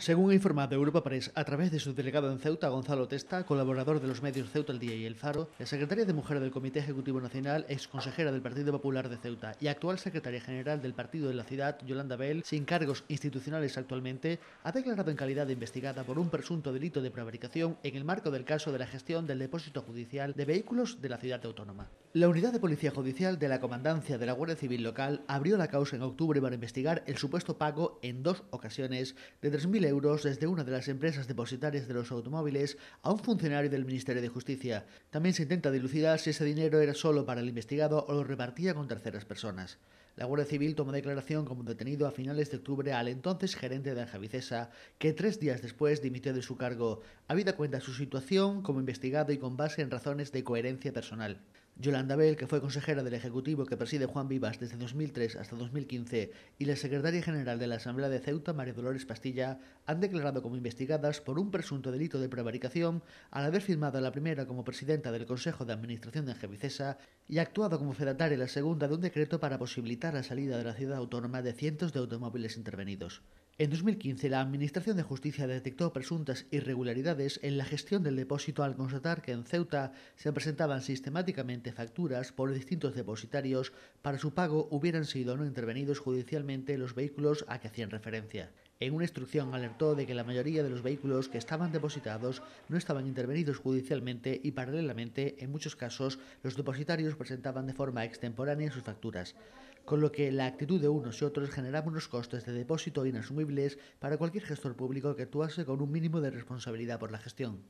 Según ha informado Europa Press a través de su delegado en Ceuta, Gonzalo Testa, colaborador de los medios Ceuta el Día y El Faro, la secretaria de Mujer del Comité Ejecutivo Nacional, ex consejera del Partido Popular de Ceuta y actual secretaria general del partido de la ciudad, Yolanda Bell, sin cargos institucionales actualmente, ha declarado en calidad de investigada por un presunto delito de prevaricación en el marco del caso de la gestión del depósito judicial de vehículos de la ciudad autónoma. La unidad de policía judicial de la comandancia de la Guardia Civil local abrió la causa en octubre para investigar el supuesto pago en dos ocasiones de 3.000 euros desde una de las empresas depositarias de los automóviles a un funcionario del Ministerio de Justicia. También se intenta dilucidar si ese dinero era solo para el investigado o lo repartía con terceras personas. La Guardia Civil tomó declaración como detenido a finales de octubre al entonces gerente de Anjavicesa, que tres días después dimitió de su cargo, habida cuenta su situación como investigado y con base en razones de coherencia personal. Yolanda Bell, que fue consejera del Ejecutivo que preside Juan Vivas desde 2003 hasta 2015, y la secretaria general de la Asamblea de Ceuta, María Dolores Pastilla, han declarado como investigadas por un presunto delito de prevaricación al haber firmado la primera como presidenta del Consejo de Administración de Angevicesa y actuado como fedataria la segunda de un decreto para posibilitar la salida de la ciudad autónoma de cientos de automóviles intervenidos. En 2015, la Administración de Justicia detectó presuntas irregularidades en la gestión del depósito al constatar que en Ceuta se presentaban sistemáticamente facturas por distintos depositarios para su pago hubieran sido no intervenidos judicialmente los vehículos a que hacían referencia. En una instrucción alertó de que la mayoría de los vehículos que estaban depositados no estaban intervenidos judicialmente y paralelamente, en muchos casos, los depositarios presentaban de forma extemporánea sus facturas, con lo que la actitud de unos y otros generaba unos costes de depósito inasumibles para cualquier gestor público que actuase con un mínimo de responsabilidad por la gestión.